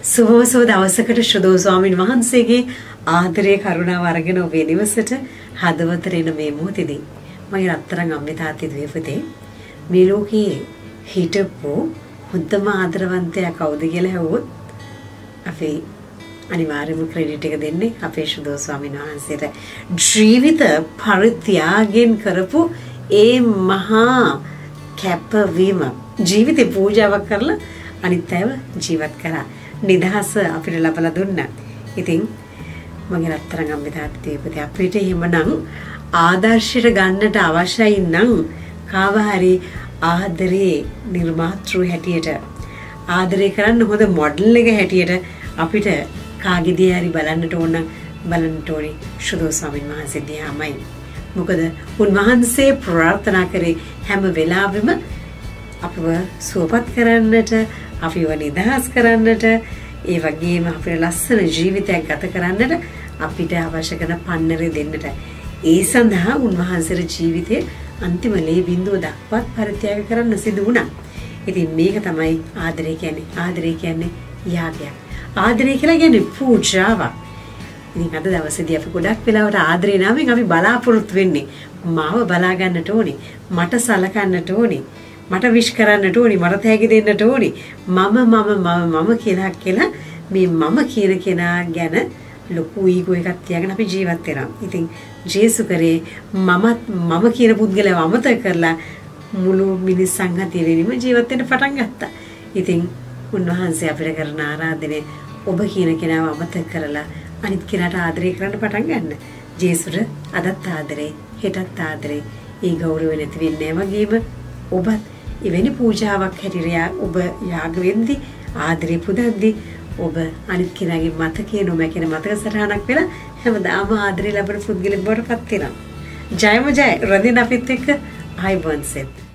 සුබෝසෝ දවසකට ශුදෝ ස්වාමීන් වහන්සේගේ ආදරය කරුණාව අරගෙන ඔබේ නිවසට හදවතට එන මේ මොහොතේදී මගේ රත්තරන් අම්මේ තාත්තේ දුවේ පුතේ මේ ලෝකයේ හිටපු හොඳම ආදරවන්තයා කවුද කියලා ඇහුවොත් අපි අනිවාර්යයෙන්ම ක්‍රෙඩිට් එක දෙන්නේ අපේ ශුදෝ ස්වාමීන් වහන්සේට. ජීවිත පරිත්‍යාගයෙන් කරපු ඒ මහා කැපවීම. ජීවිතේ පූජාවක් කරලා අනිත් අයව ජීවත් කරා. නිදහස අපිට ලබලා දුන්නා. ඉතින් මගේ රත්තරන් අම්මේ තාත්තේ දීපතේ අපිට එහෙමනම් ආදර්ශයට ගන්නට අවශ්‍යයි නම් කාව හරි ආදරේ නිර්මාතෘ හැටියට ආදරය කරන්න හොඳ මොඩල් එක හැටියට අපිට කාගෙදී හරි බලන්නට ඕන බලන්නට ඕනේ ශුදෝ ස්වාමීන් වහන්සේ දිහාමයි. මොකද උන්වහන්සේ ප්‍රාර්ථනා කරේ හැම වෙලාවෙම අපව සුවපත් කරන්නට අපිව නිදහස් කරන්නට ඒ වගේම අපිට ලස්සන ජීවිතයක් ගත කරන්නට අපිට අවශ්‍ය කරන පන්නරේ දෙන්නට ඒ සඳහා උන්වහන්සේගේ ජීවිතයේ අන්තිම ලේ බිඳුව දක්වත් පරිත්‍යාග කරන්න සිදු වුණා. ඉතින් මේක තමයි ආදරය කියන්නේ. ආදරය කියන්නේ යාගයක්. ආදරය කියලා කියන්නේ පූජාවක්. ඉතින් අද දවසේදී අපි ගොඩක් වෙලාවට ආදරේ නාමයෙන් අපි බලාපොරොත්තු වෙන්නේ මාව බලා ගන්නට ඕනේ. මට සලකන්නට ඕනේ. මට විශ් කරන්නට ඕනි මට තෑගි දෙන්නට ඕනි මම මම මම මම කියලා කියලා මේ මම කියන කෙනා ගැන ලොකු ඊගෝ එකක් තියාගෙන අපි ජීවත් වෙනවා. ඉතින් ජේසු කරේ මමත් මම කියන පුද්ගලයාව අමතක කරලා මුළු මිනිස් සංහතිය වෙනම ජීවත් වෙන්න පටන් ගත්තා. ඉතින් උන්වහන්සේ අපිට කරන ආරාධනය ඔබ කියන කෙනාව අමතක කරලා අනිත් කෙනාට ආදරය කරන්න පටන් ගන්න. ජේසුට අදත් ආදරේ, හෙටත් ආදරේ. ඒ ගෞරවය නැති වෙන්නේ වගේම ඔබත් එවැනි පූජාවක් හැටියට ඔබ යාග වෙද්දී ආදරේ පුදද්දී ඔබ අනිත් කෙනාගේ මතකයේ නොමැකෙන මතක සටහනක් වෙලා හැමදාම ආදරේ ලැබෙන පුද්ගලෙක් බවට පත් වෙනවා. ජයම ජය රදින අපිත් එක්ක ආයිබෝන් සෙත්